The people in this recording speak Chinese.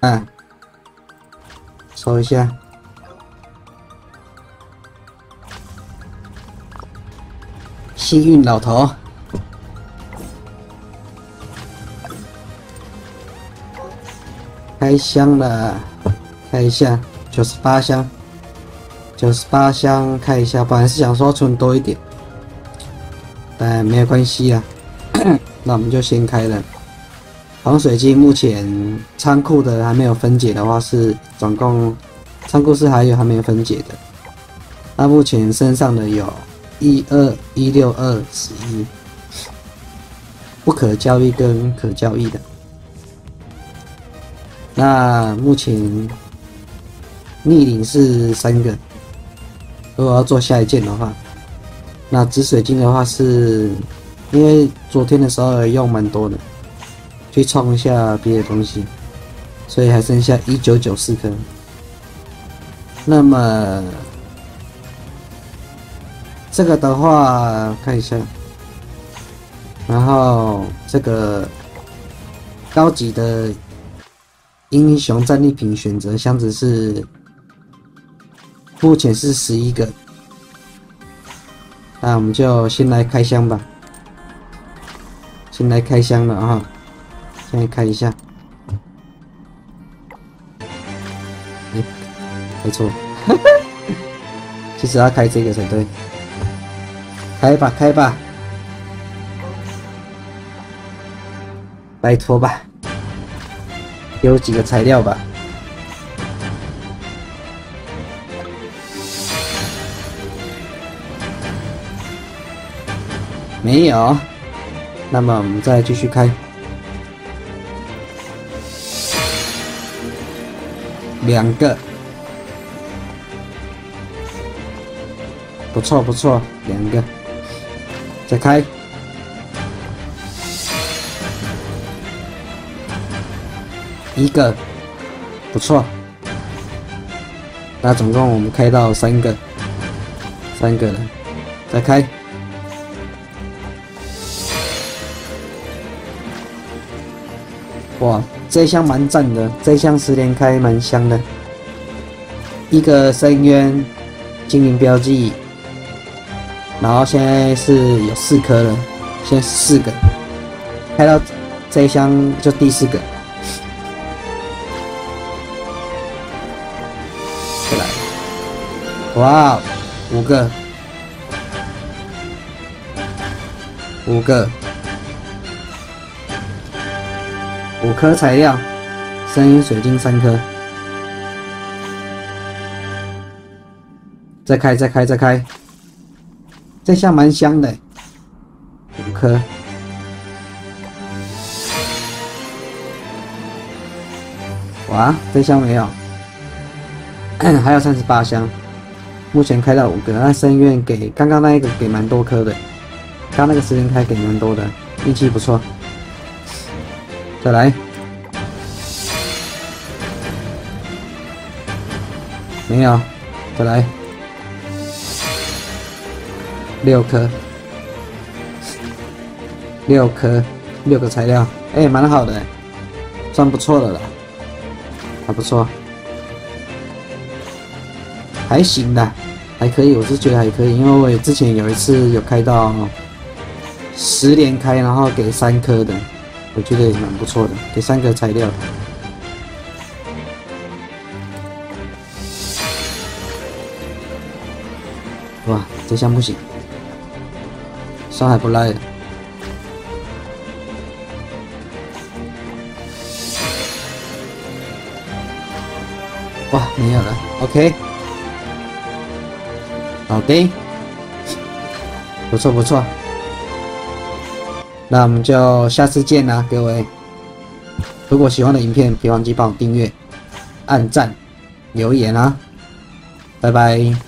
嗯，收一下。幸运老头，开箱了，开一下，九十八箱，九十八箱，开一下。本来是想说存多一点，但没有关系啊。那我们就先开了。防水晶目前仓库的还没有分解的话，是总共仓库是还有还没有分解的。那目前身上的有。一二一六二十一，不可交易跟可交易的。那目前逆鳞是三个，如果要做下一件的话，那紫水晶的话是，因为昨天的时候用蛮多的，去冲一下别的东西，所以还剩下一九九四颗。那么。这个的话看一下，然后这个高级的英雄战利品选择箱子是目前是十一个，那我们就先来开箱吧，先来开箱了啊，先来开一下，哎，没错，其实要开这个才对。开吧，开吧，拜托吧，有几个材料吧？没有，那么我们再继续开，两个，不错不错，两个。再开一个，不错。那总共我们开到三个，三个了。再开，哇，这一箱蛮赞的，这一箱十连开蛮香的。一个深渊精灵标记。然后现在是有四颗了，现在四个，开到这一箱就第四个，再来，哇，五个，五个，五颗材料，声音水晶三颗，再开，再开，再开。这箱蛮香的，五颗。哇，这箱没有，还有三十八箱，目前开到五个。那深渊给刚刚那一个给蛮多颗的，刚那个时间开给蛮多的，运气不错。再来，没有，再来。六颗，六颗，六个材料，哎，蛮好的，算不错的了，还不错，还行的，还可以，我是觉得还可以，因为我之前有一次有开到十连开，然后给三颗的，我觉得也蛮不错的，给三个材料，哇，这箱不行。伤害不赖，哇，没有了，OK，好的，不错不错，那我们就下次见啦，各位。如果喜欢的影片，别忘记帮我订阅、按赞、留言啊，拜拜。